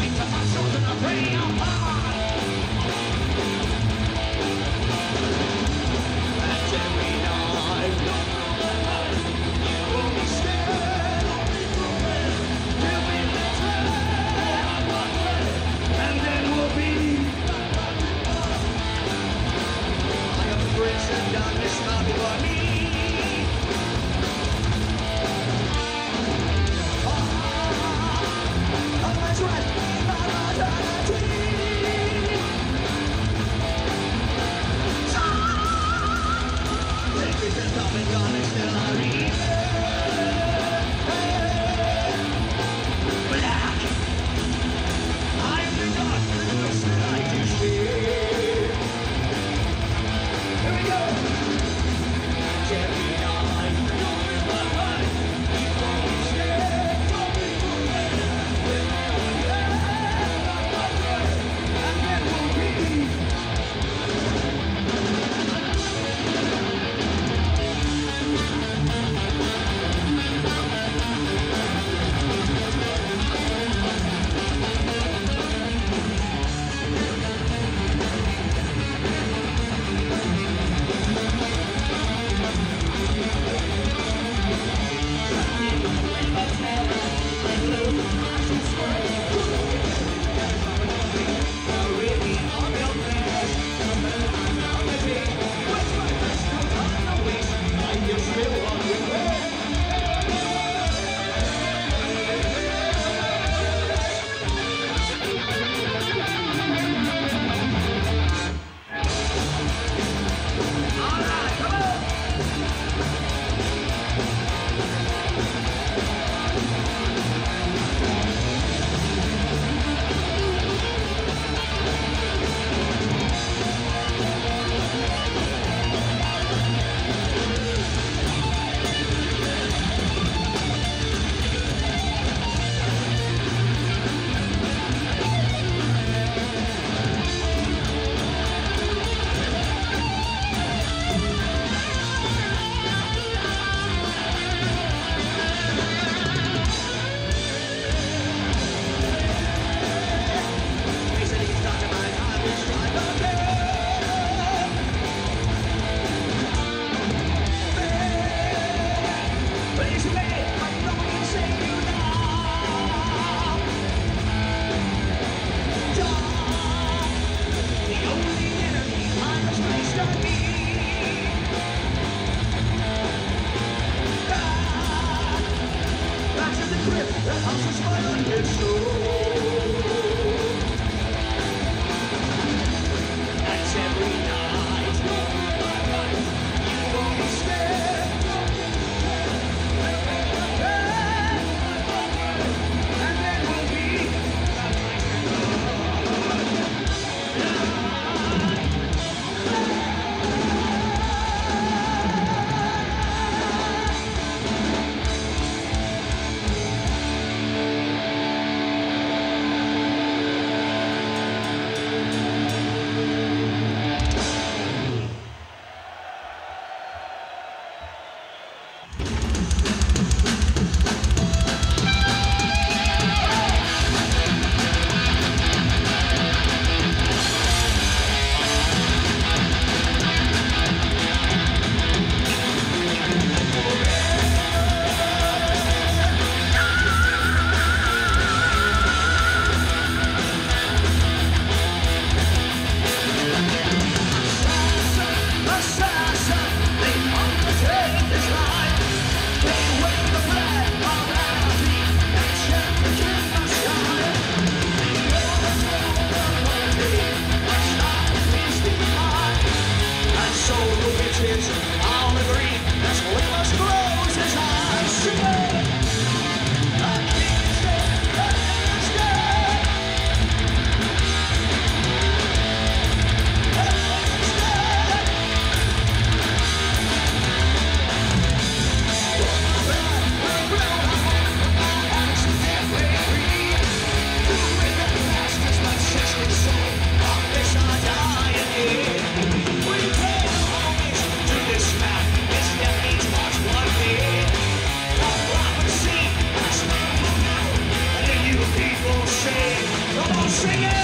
Beat of my soul and I pray singing.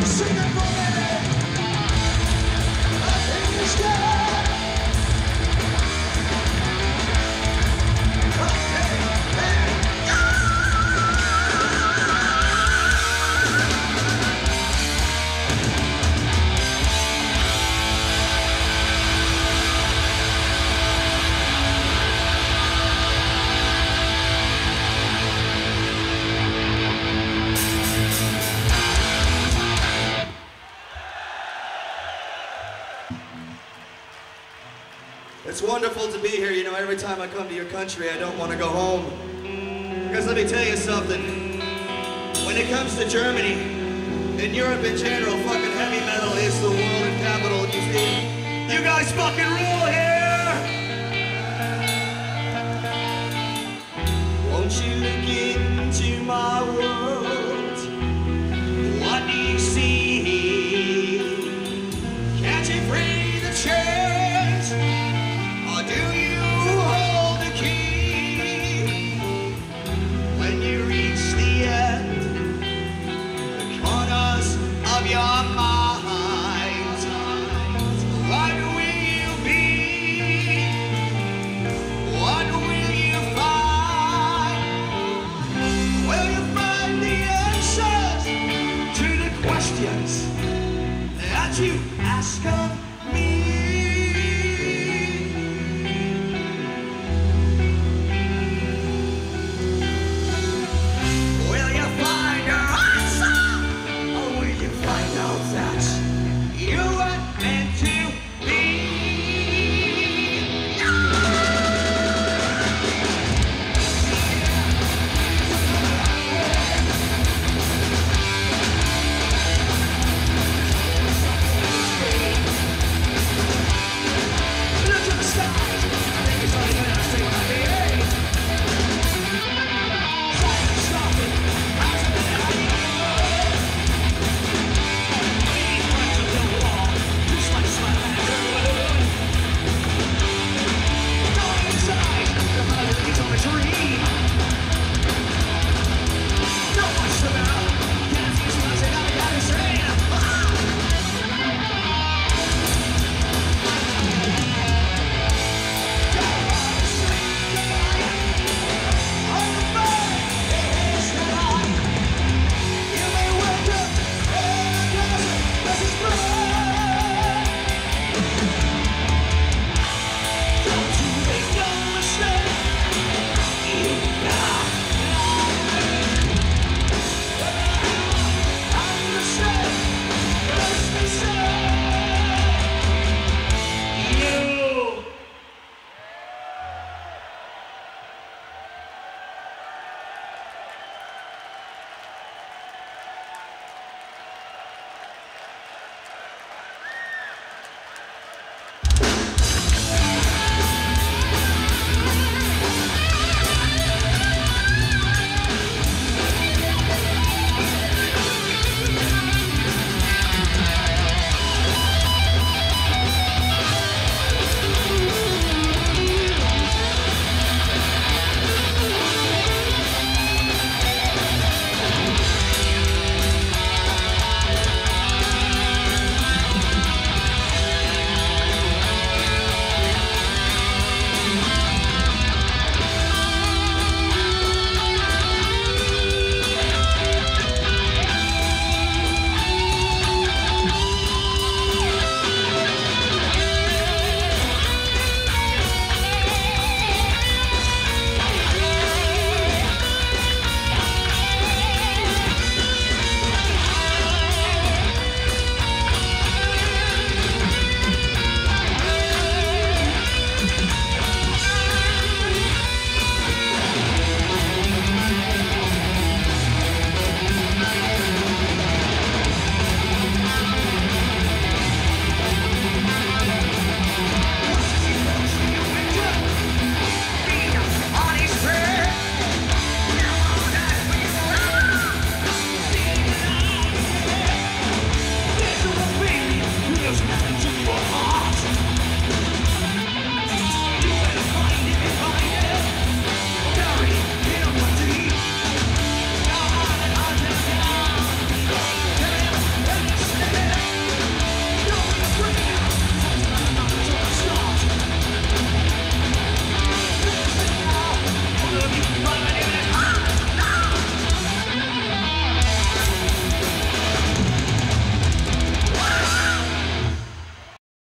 It's wonderful to be here. You know, every time I come to your country, I don't want to go home. Because let me tell you something. When it comes to Germany, in Europe in general, fucking heavy metal is the world capital. You see, you guys fucking rule